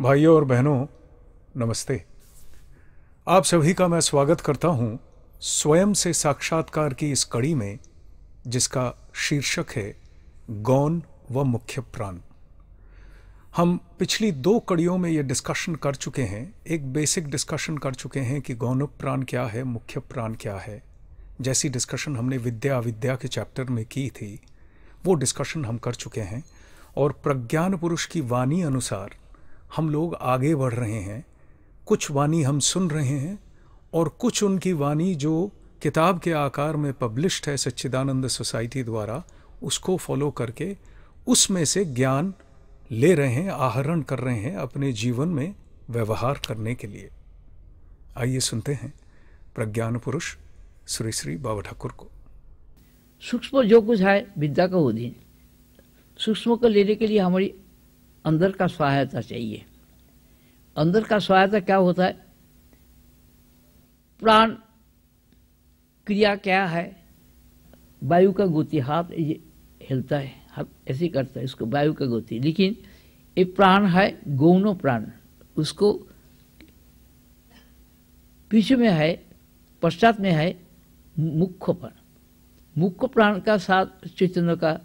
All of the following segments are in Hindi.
भाइयों और बहनों, नमस्ते। आप सभी का मैं स्वागत करता हूँ स्वयं से साक्षात्कार की इस कड़ी में, जिसका शीर्षक है गौन व मुख्य प्राण। हम पिछली दो कड़ियों में ये डिस्कशन कर चुके हैं। एक बेसिक डिस्कशन कर चुके हैं कि गौन प्राण क्या है, मुख्य प्राण क्या है। जैसी डिस्कशन हमने विद्या अविद्या के चैप्टर में की थी, वो डिस्कशन हम कर चुके हैं। और प्रज्ञान पुरुष की वाणी अनुसार हम लोग आगे बढ़ रहे हैं, कुछ वाणी हम सुन रहे हैं और कुछ उनकी वाणी जो किताब के आकार में पब्लिश्ड है सच्चिदानंद सोसाइटी द्वारा, उसको फॉलो करके उसमें से ज्ञान ले रहे हैं, आहरण कर रहे हैं अपने जीवन में व्यवहार करने के लिए। आइए सुनते हैं प्रज्ञान पुरुष श्री श्री बाबा ठाकुर को। सूक्ष्म जो कुछ है, विद्या का अधीन सूक्ष्म को लेने के लिए हमारी अंदर का सहायता चाहिए। अंदर का सहायता क्या होता है? प्राण क्रिया क्या है? वायु का गोति हाथ ये हिलता है, हाथ ऐसे करता है, इसको वायु का गोति। लेकिन ये प्राण है, गौण प्राण, उसको पीछे में है, पश्चात में है मुख्य प्राण मुख्य प्राण का साथ चैतन्य का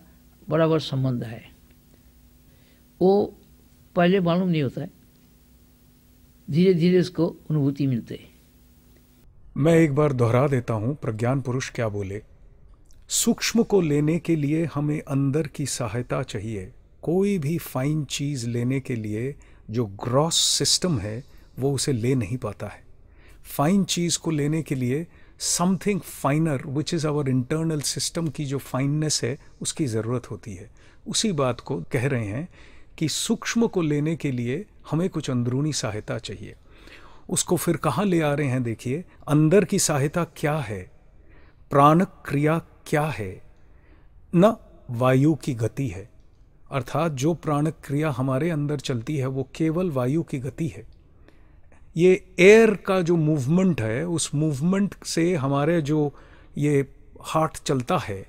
बराबर संबंध है। वो पहले मालूम नहीं होता है। धीरे धीरे उसको अनुभूति मिलते है। मैं एक बार दोहरा देता हूँ, प्रज्ञान पुरुष क्या बोले? सूक्ष्म को लेने के लिए हमें अंदर की सहायता चाहिए। कोई भी फाइन चीज़ लेने के लिए जो ग्रॉस सिस्टम है, वो उसे ले नहीं पाता है। फाइन चीज़ को लेने के लिए something finer which is our internal system की जो फाइननेस है, उसकी ज़रूरत होती है। उसी बात को कह रहे हैं कि सूक्ष्म को लेने के लिए हमें कुछ अंदरूनी सहायता चाहिए। उसको फिर कहाँ ले आ रहे हैं देखिए। अंदर की सहायता क्या है? प्राण क्रिया क्या है? न, वायु की गति है। अर्थात जो प्राण क्रिया हमारे अंदर चलती है, वो केवल वायु की गति है। ये एयर का जो मूवमेंट है, उस मूवमेंट से हमारे जो ये हार्ट चलता है,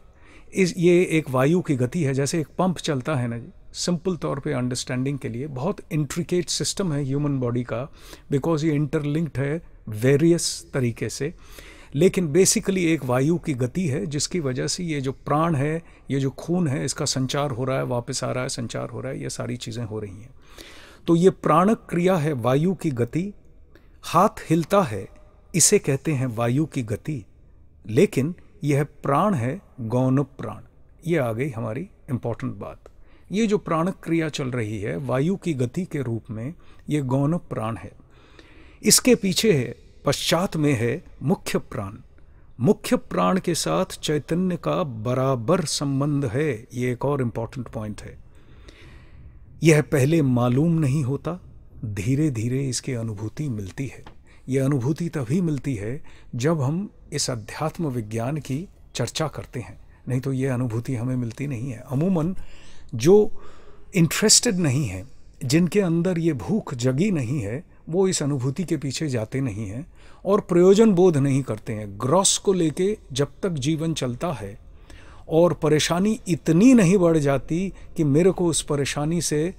इस, ये एक वायु की गति है, जैसे एक पंप चलता है ना जी। सिंपल तौर पे अंडरस्टैंडिंग के लिए बहुत इंट्रिकेट सिस्टम है ह्यूमन बॉडी का बिकॉज़ ये इंटरलिंक्ड है वेरियस तरीके से। लेकिन बेसिकली एक वायु की गति है, जिसकी वजह से ये जो प्राण है, ये जो खून है, इसका संचार हो रहा है, वापस आ रहा है, संचार हो रहा है, ये सारी चीज़ें हो रही हैं। तो ये प्राणक क्रिया है वायु की गति, हाथ हिलता है, इसे कहते हैं वायु की गति। लेकिन यह प्राण है गौण प्राण। ये आ गई हमारी इंपॉर्टेंट बात। ये जो प्राण क्रिया चल रही है, वायु की गति के रूप में, ये गौण प्राण है। इसके पीछे है, पश्चात में है मुख्य प्राण। मुख्य प्राण के साथ चैतन्य का बराबर संबंध है, ये एक और इंपॉर्टेंट पॉइंट है। यह पहले मालूम नहीं होता धीरे धीरे इसकी अनुभूति मिलती है। ये अनुभूति तभी मिलती है, जब हम इस अध्यात्म विज्ञान की चर्चा करते हैं। नहीं तो ये अनुभूति हमें मिलती नहीं है। अमूमन जो इंटरेस्टेड नहीं है, जिनके अंदर ये भूख जगी नहीं है, वो इस अनुभूति के पीछे जाते नहीं हैं और प्रयोजन बोध नहीं करते हैं। ग्रॉस को लेके जब तक जीवन चलता है और परेशानी इतनी नहीं बढ़ जाती कि मेरे को उस परेशानी से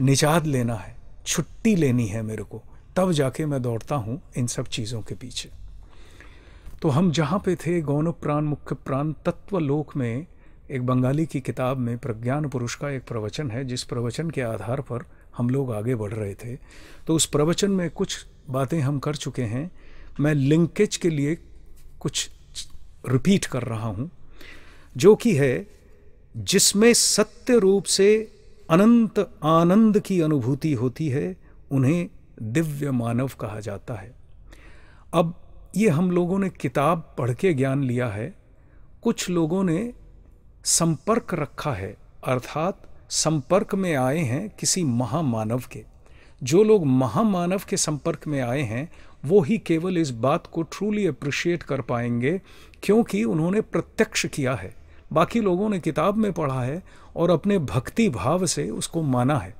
निजात लेना है, छुट्टी लेनी है मेरे को, तब जाके मैं दौड़ता हूँ इन सब चीज़ों के पीछे। तो हम जहाँ पे थे, गौण प्राण, मुख्य प्राण तत्व लोक में एक बंगाली की किताब में प्रज्ञान पुरुष का एक प्रवचन है, जिस प्रवचन के आधार पर हम लोग आगे बढ़ रहे थे। तो उस प्रवचन में कुछ बातें हम कर चुके हैं। मैं लिंकेज के लिए कुछ रिपीट कर रहा हूँ, जो कि है, जिसमें सत्य रूप से अनंत आनंद की अनुभूति होती है, उन्हें दिव्य मानव कहा जाता है। अब ये हम लोगों ने किताब पढ़ के ज्ञान लिया है। कुछ लोगों ने संपर्क रखा है, अर्थात संपर्क में आए हैं किसी महामानव के। जो लोग महामानव के संपर्क में आए हैं, वो ही केवल इस बात को ट्रूली अप्रिशिएट कर पाएँगे क्योंकि उन्होंने प्रत्यक्ष किया है। बाकी लोगों ने किताब में पढ़ा है और अपने भक्ति भाव से उसको माना है।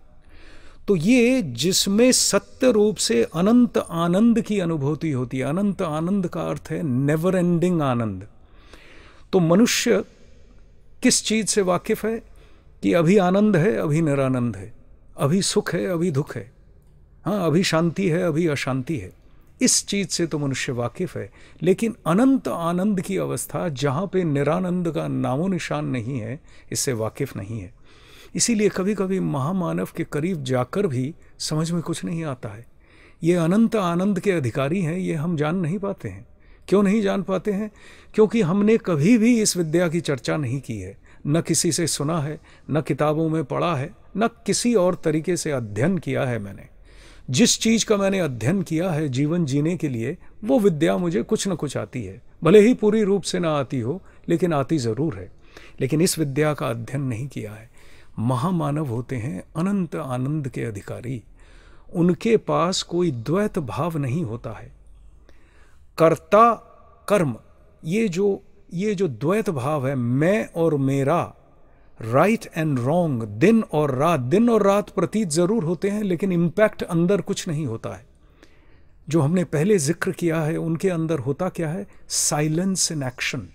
तो ये जिसमें सत्य रूप से अनंत आनंद की अनुभूति होती है, अनंत आनंद का अर्थ है नेवर एंडिंग आनंद। तो मनुष्य किस चीज़ से वाकिफ है? कि अभी आनंद है, अभी निरानंद है। अभी सुख है, अभी दुख है। हाँ अभी शांति है, अभी अशांति है। इस चीज़ से तो मनुष्य वाकिफ है। लेकिन अनंत आनंद की अवस्था जहाँ पे निरानंद का नामो निशान नहीं है, इससे वाकिफ नहीं है। इसीलिए कभी कभी महामानव के करीब जाकर भी समझ में कुछ नहीं आता है। ये अनंत आनंद के अधिकारी हैं, ये हम जान नहीं पाते हैं। क्यों नहीं जान पाते हैं? क्योंकि हमने कभी भी इस विद्या की चर्चा नहीं की है। न किसी से सुना है, न किताबों में पढ़ा है, न किसी और तरीके से अध्ययन किया है मैंने। जिस चीज़ का मैंने अध्ययन किया है जीवन जीने के लिए, वो विद्या मुझे कुछ न कुछ आती है। भले ही पूरी रूप से ना आती हो, लेकिन आती ज़रूर है। लेकिन इस विद्या का अध्ययन नहीं किया है। महामानव होते हैं अनंत आनंद के अधिकारी। उनके पास कोई द्वैत भाव नहीं होता है। कर्ता, कर्म। ये जो ये जो द्वैत भाव है, मैं और मेरा राइट एंड रॉन्ग दिन और रात। दिन और रात प्रतीत ज़रूर होते हैं, लेकिन इम्पैक्ट अंदर कुछ नहीं होता है। जो हमने पहले ज़िक्र किया है, उनके अंदर होता क्या है? साइलेंस इन एक्शन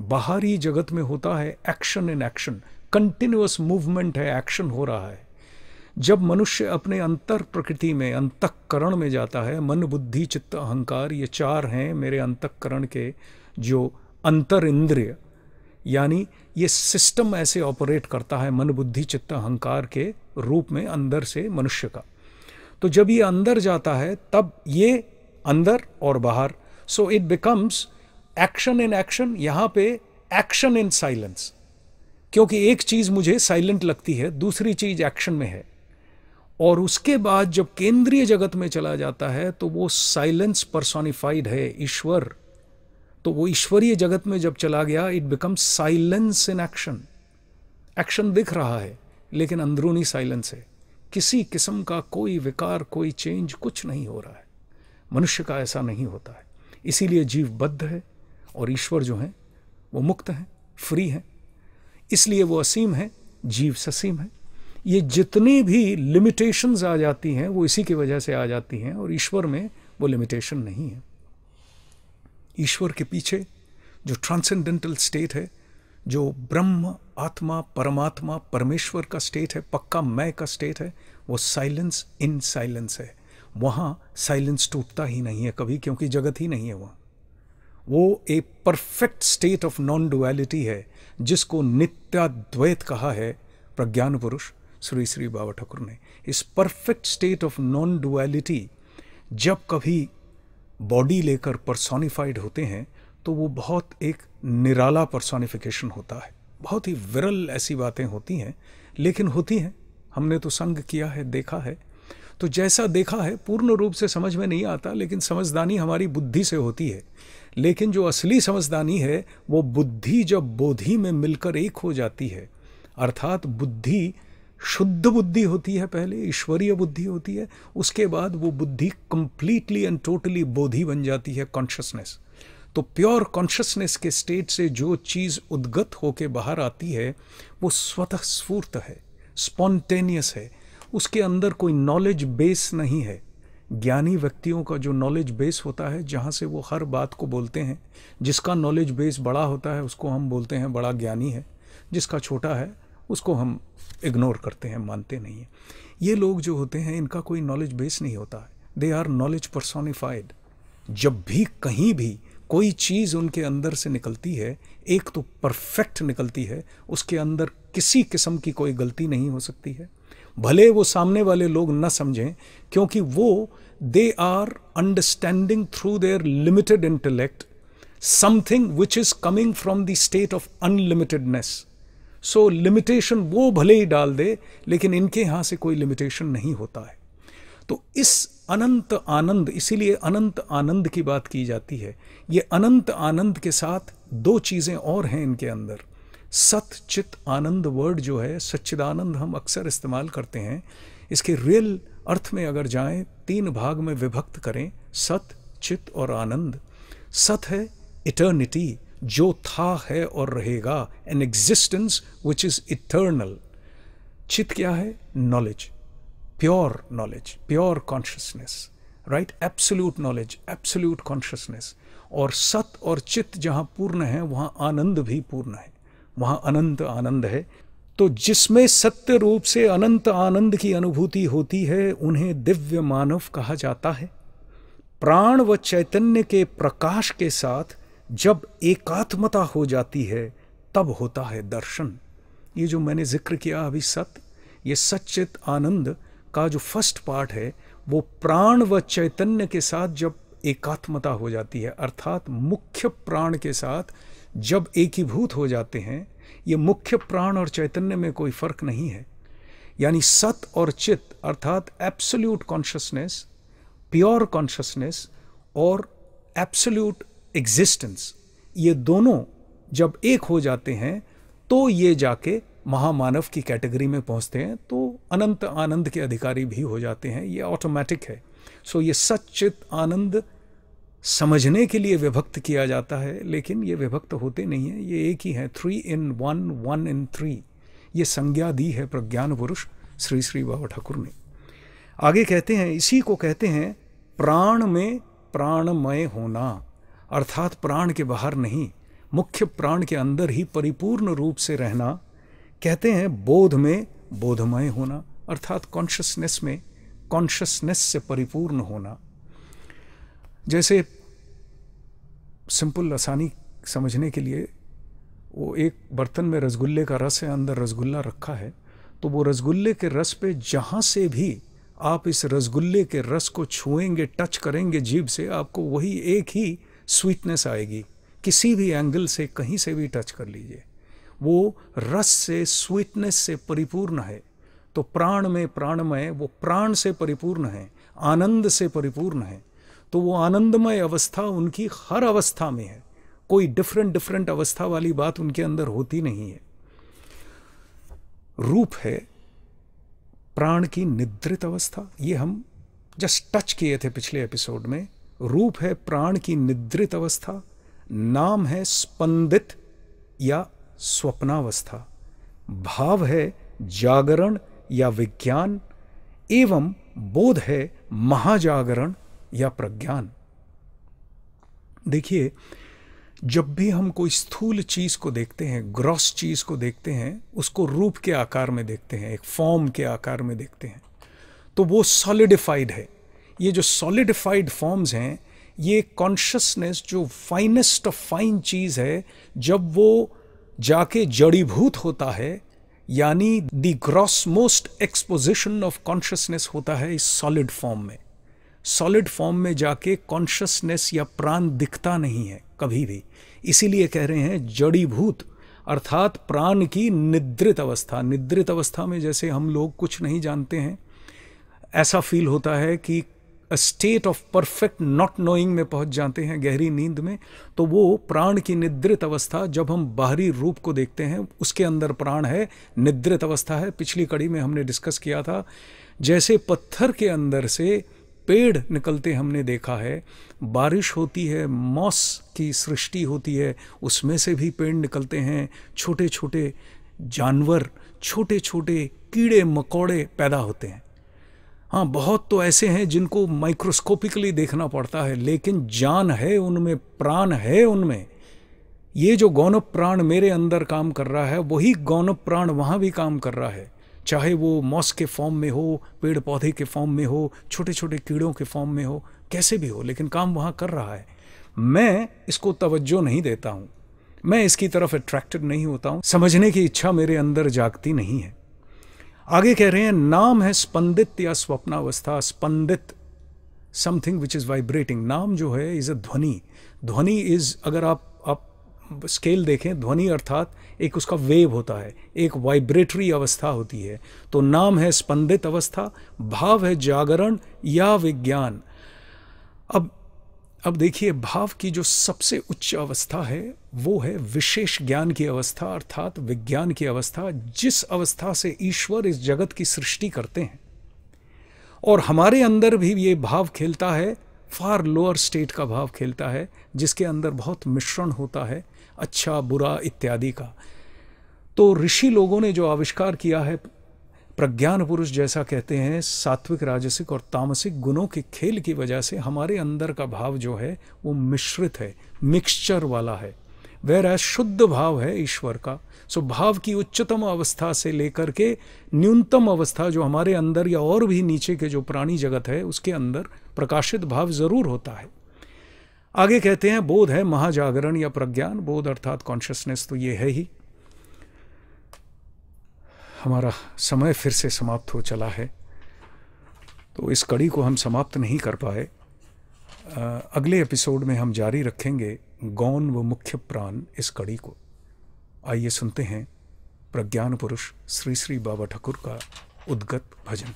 बाहरी जगत में होता है action in action continuous movement है एक्शन हो रहा है। जब मनुष्य अपने अंतर प्रकृति में, अंतकरण में जाता है, मन, बुद्धि, चित्त, अहंकार, ये चार हैं मेरे अंतकरण के जो अंतर इंद्रिय, यानी ये सिस्टम ऐसे ऑपरेट करता है मन, बुद्धि, चित्त, अहंकार के रूप में अंदर से मनुष्य का। तो जब ये अंदर जाता है, तब ये अंदर और बाहर so it becomes action in action यहाँ पे एक्शन इन साइलेंस क्योंकि एक चीज़ मुझे साइलेंट लगती है, दूसरी चीज़ एक्शन में है। और उसके बाद जब केंद्रीय जगत में चला जाता है तो वो साइलेंस परसोनिफाइड है, ईश्वर। तो वो ईश्वरीय जगत में जब चला गया it become silence in action action दिख रहा है, लेकिन अंदरूनी साइलेंस है। किसी किस्म का कोई विकार, कोई चेंज कुछ नहीं हो रहा है। मनुष्य का ऐसा नहीं होता है। इसीलिए जीव बद्ध है और ईश्वर जो है, वो मुक्त हैं फ्री हैं। इसलिए वो असीम है, जीव ससीम है। ये जितनी भी लिमिटेशंस आ जाती हैं, वो इसी की वजह से आ जाती हैं और ईश्वर में वो लिमिटेशन नहीं है। ईश्वर के पीछे जो ट्रांसेंडेंटल स्टेट है, जो ब्रह्म, आत्मा, परमात्मा, परमेश्वर का स्टेट है, पक्का मैं का स्टेट है, वो साइलेंस इन साइलेंस है। वहाँ साइलेंस टूटता ही नहीं है कभी, क्योंकि जगत ही नहीं है वहाँ। वो एक perfect state of non duality है, जिसको नित्याद्वैत कहा है प्रज्ञान पुरुष। श्री श्री बाबा ठाकुर ने। इस perfect state of non duality जब कभी बॉडी लेकर परसोनिफाइड होते हैं तो वो बहुत एक निराला परसोनिफिकेशन होता है। बहुत ही विरल ऐसी बातें होती हैं, लेकिन होती हैं। हमने तो संग किया है, देखा है। तो जैसा देखा है, पूर्ण रूप से समझ में नहीं आता, लेकिन समझदानी हमारी बुद्धि से होती है। लेकिन जो असली समझदानी है, वो बुद्धि जब बोधि में मिलकर एक हो जाती है, अर्थात बुद्धि शुद्ध बुद्धि होती है पहले, ईश्वरीय बुद्धि होती है, उसके बाद वो बुद्धि कंप्लीटली एंड टोटली बोधि बन जाती है कॉन्शियसनेस तो प्योर कॉन्शियसनेस के स्टेट से जो चीज़ उद्गत होके बाहर आती है, वो स्वतः स्फूर्त है स्पॉन्टेनियस है. उसके अंदर कोई नॉलेज बेस नहीं है. ज्ञानी व्यक्तियों का जो नॉलेज बेस होता है, जहाँ से वो हर बात को बोलते हैं, जिसका नॉलेज बेस बड़ा होता है, उसको हम बोलते हैं बड़ा ज्ञानी है, जिसका छोटा है उसको हम इग्नोर करते हैं, मानते नहीं हैं। ये लोग जो होते हैं, इनका कोई नॉलेज बेस नहीं होता। है दे आर नॉलेज परसोनिफाइड जब भी कहीं भी कोई चीज़ उनके अंदर से निकलती है, एक तो परफेक्ट निकलती है, उसके अंदर किसी किस्म की कोई गलती नहीं हो सकती है। भले वो सामने वाले लोग न समझें, क्योंकि वो they are understanding through their limited intellect something which is coming from the state of unlimitedness so so, limitation वो भले ही डाल दे लेकिन इनके यहाँ से कोई लिमिटेशन नहीं होता है। तो इस अनंत आनंद इसीलिए अनंत आनंद की बात की जाती है। ये अनंत आनंद के साथ दो चीज़ें और हैं इनके अंदर। सत चित आनंद वर्ड जो है सच्चिदानंद हम अक्सर इस्तेमाल करते हैं। इसके रियल अर्थ में अगर जाएँ तीन भाग में विभक्त करें सत चित और आनंद। सत है इटर्निटी जो था, है और रहेगा an existence which is eternal चित क्या है? Knowledge pure knowledge pure consciousness right absolute knowledge absolute consciousness और सत और चित्त जहाँ पूर्ण है, वहाँ आनंद भी पूर्ण है। वहाँ अनंत आनंद है। तो जिसमें सत्य रूप से अनंत आनंद की अनुभूति होती है, उन्हें दिव्य मानव कहा जाता है। प्राण व चैतन्य के प्रकाश के साथ जब एकात्मता हो जाती है, तब होता है दर्शन। ये जो मैंने ज़िक्र किया अभी सत्य ये सच्चित आनंद का जो फ़र्स्ट पार्ट है, वो प्राण व चैतन्य के साथ जब एकात्मता हो जाती है, अर्थात मुख्य प्राण के साथ जब एकीभूत हो जाते हैं, ये मुख्य प्राण और चैतन्य में कोई फ़र्क नहीं है। यानी सत और चित, अर्थात एब्सोल्यूट कॉन्शियसनेस प्योर कॉन्शियसनेस और एब्सोल्यूट एग्जिस्टेंस ये दोनों जब एक हो जाते हैं तो ये जाके महामानव की कैटेगरी में पहुँचते हैं तो अनंत आनंद के अधिकारी भी हो जाते हैं, ये ऑटोमेटिक है। सो ये सचित आनंद समझने के लिए विभक्त किया जाता है, लेकिन ये विभक्त होते नहीं हैं, ये एक ही है three in one one in three ये संज्ञा दी है प्रज्ञान पुरुष, श्री श्री बाबा ठाकुर ने। आगे कहते हैं, इसी को कहते हैं, प्राण में प्राणमय होना। अर्थात प्राण के बाहर नहीं, मुख्य प्राण के अंदर ही परिपूर्ण रूप से रहना, कहते हैं बोध में बोधमय होना, अर्थात कॉन्शियसनेस में कॉन्शियसनेस से परिपूर्ण होना। जैसे सिंपल आसानी समझने के लिए वो एक बर्तन में रसगुल्ले का रस है, अंदर रसगुल्ला रखा है तो वो रसगुल्ले के रस पे जहाँ से भी आप इस रसगुल्ले के रस को छुएँगे टच करेंगे जीभ से, आपको वही एक ही स्वीटनेस आएगी। किसी भी एंगल से, कहीं से भी टच कर लीजिए। वो रस से स्वीटनेस से परिपूर्ण है। तो प्राण में प्राणमय, वो प्राण से परिपूर्ण है, आनंद से परिपूर्ण है। तो वो आनंदमय अवस्था उनकी हर अवस्था में है। कोई डिफरेंट डिफरेंट अवस्था वाली बात उनके अंदर होती नहीं है। रूप है प्राण की निद्रित अवस्था। ये हम जस्ट टच किए थे पिछले एपिसोड में। रूप है प्राण की निद्रित अवस्था, नाम है स्पंदित या स्वप्नावस्था, भाव है जागरण या विज्ञान, एवं बोध है महाजागरण या प्रज्ञान। देखिए, जब भी हम कोई स्थूल चीज़ को देखते हैं, ग्रॉस चीज़ को देखते हैं, उसको रूप के आकार में देखते हैं, एक फॉर्म के आकार में देखते हैं तो वो सॉलिडिफाइड है। ये जो सॉलिडिफाइड फॉर्म्स हैं, ये कॉन्शसनेस जो फाइनेस्ट ऑफ़ फाइन चीज़ है, जब वो जाके जड़ीभूत होता है, यानी the gross most exposition of consciousness होता है इस सॉलिड फॉर्म में। सॉलिड फॉर्म में जाके कॉन्शसनेस या प्राण दिखता नहीं है कभी भी। इसीलिए कह रहे हैं जड़ीभूत, अर्थात प्राण की निद्रित अवस्था। निद्रित अवस्था में जैसे हम लोग कुछ नहीं जानते हैं, ऐसा फील होता है कि state of perfect not knowing में पहुँच जाते हैं गहरी नींद में तो वो प्राण की निद्रित अवस्था जब हम बाहरी रूप को देखते हैं, उसके अंदर प्राण है, निद्रित अवस्था है। पिछली कड़ी में हमने डिस्कस किया था, जैसे पत्थर के अंदर से पेड़ निकलते हमने देखा है, बारिश होती है, मॉस की सृष्टि होती है, उसमें से भी पेड़ निकलते हैं छोटे छोटे जानवर छोटे छोटे कीड़े, मकोड़े पैदा होते हैं। हाँ बहुत तो ऐसे हैं जिनको माइक्रोस्कोपिकली देखना पड़ता है, लेकिन जान है उनमें, प्राण है उनमें। ये जो गौनव प्राण मेरे अंदर काम कर रहा है, वही गौनव प्राण वहाँ भी काम कर रहा है। चाहे वो मॉस के फॉर्म में हो, पेड़ पौधे के फॉर्म में हो छोटे छोटे कीड़ों के फॉर्म में हो, कैसे भी हो, लेकिन काम वहाँ कर रहा है। मैं इसको तवज्जो नहीं देता हूँ। मैं इसकी तरफ़ अट्रैक्टेड नहीं होता हूँ। समझने की इच्छा मेरे अंदर जागती नहीं है। आगे कह रहे हैं, नाम है स्पंदित या स्वप्नावस्था, स्पंदित समथिंग विच इज़ वाइब्रेटिंग नाम जो है इज़ अ ध्वनि. ध्वनि इज़ अगर आप आप स्केल देखें, ध्वनि अर्थात एक उसका वेव होता है, एक वाइब्रेटरी अवस्था होती है. तो नाम है स्पंदित अवस्था, भाव है जागरण या विज्ञान. अब अब देखिए, भाव की जो सबसे उच्च अवस्था है, वो है विशेष ज्ञान की अवस्था, अर्थात विज्ञान की अवस्था, जिस अवस्था से ईश्वर इस जगत की सृष्टि करते हैं। और हमारे अंदर भी ये भाव खेलता है फार लोअर स्टेट का भाव खेलता है, जिसके अंदर बहुत मिश्रण होता है अच्छा बुरा इत्यादि का। तो ऋषि लोगों ने जो आविष्कार किया है प्रज्ञान पुरुष जैसा कहते हैं, सात्विक, राजसिक और तामसिक गुणों के खेल की वजह से हमारे अंदर का भाव जो है, वो मिश्रित है, मिक्सचर वाला है। वेर शुद्ध भाव है ईश्वर का सो भाव की उच्चतम अवस्था से लेकर के न्यूनतम अवस्था जो हमारे अंदर या और भी नीचे के जो प्राणी जगत है, उसके अंदर प्रकाशित भाव ज़रूर होता है। आगे कहते हैं, बोध है महाजागरण या प्रज्ञान, बोध अर्थात कॉन्शियसनेस तो ये है ही। हमारा समय फिर से समाप्त हो चला है। तो इस कड़ी को हम समाप्त नहीं कर पाए। अगले एपिसोड में हम जारी रखेंगे गौन व मुख्य प्राण इस कड़ी को। आइए सुनते हैं प्रज्ञान पुरुष श्री श्री बाबा ठाकुर का उद्गत भजन।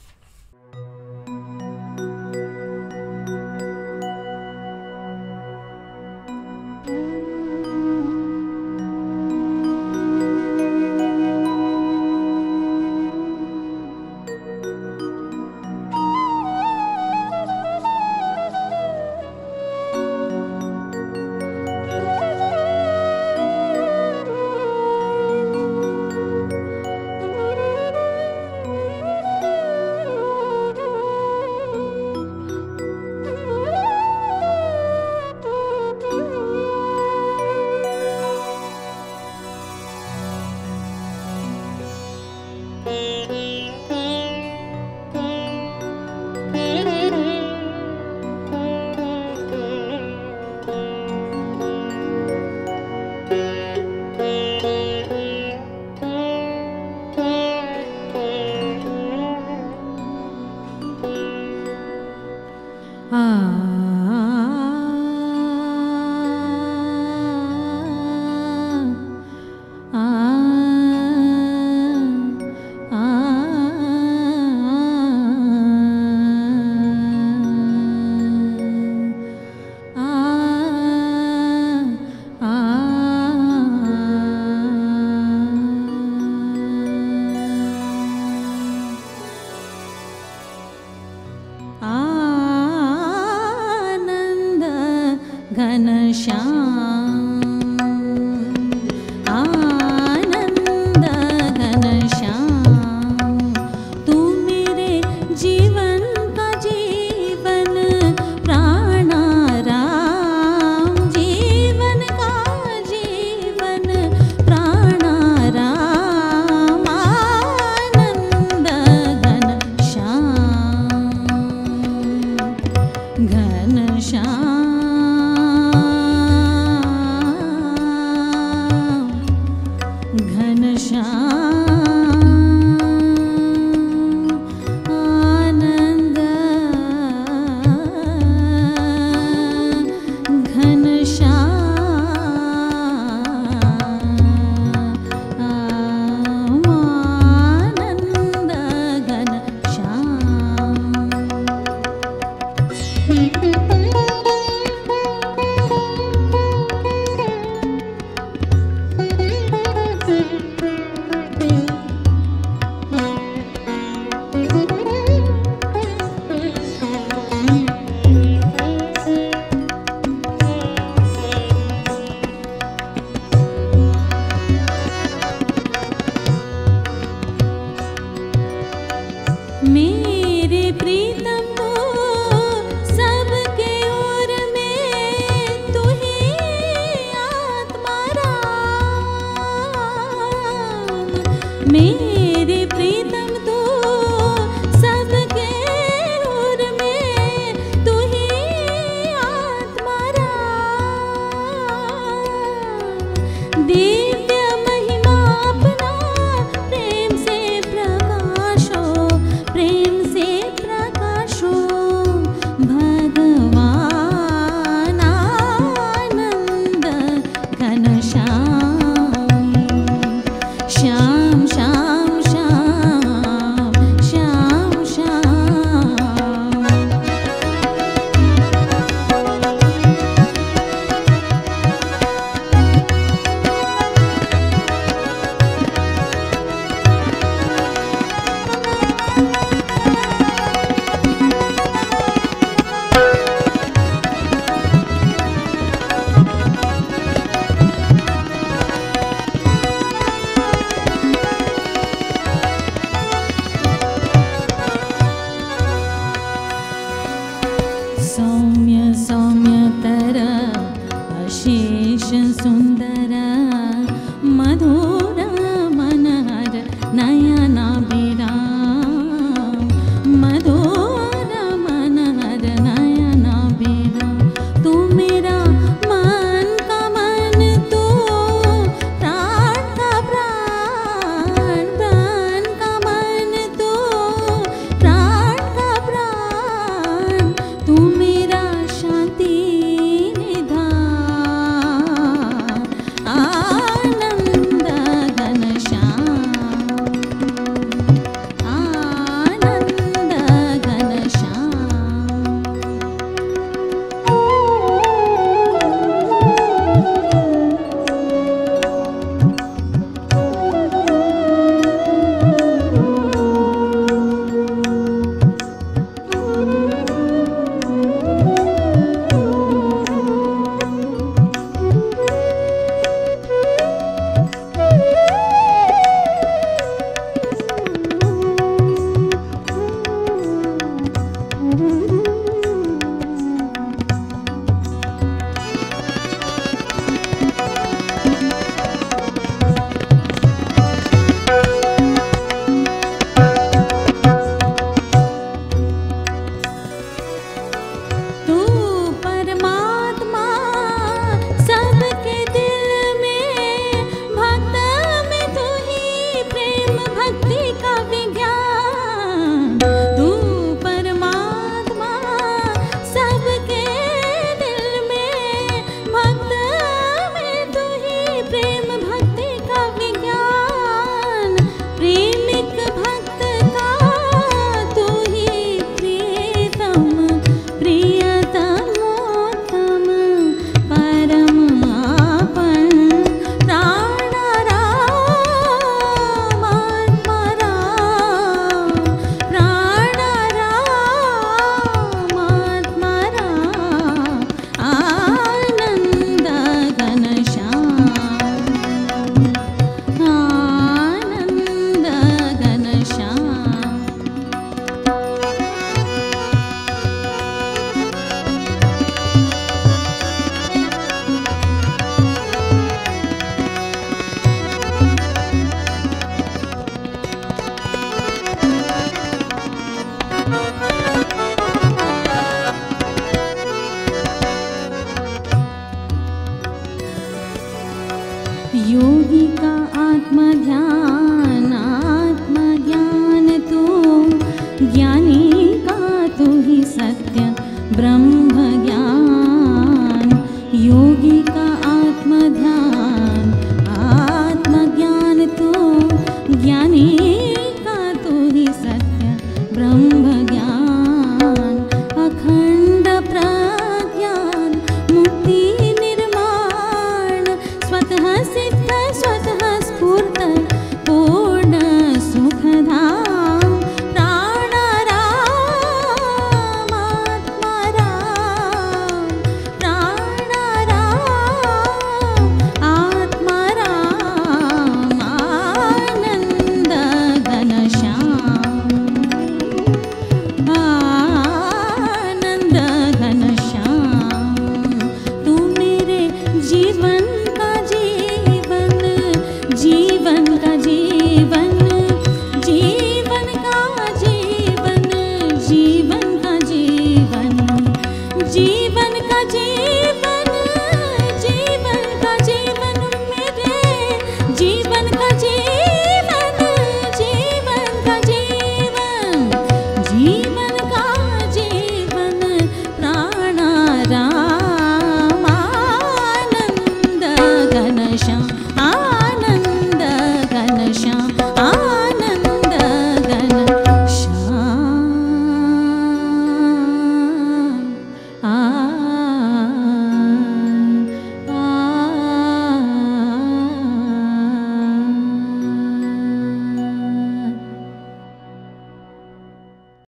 ब्रह्म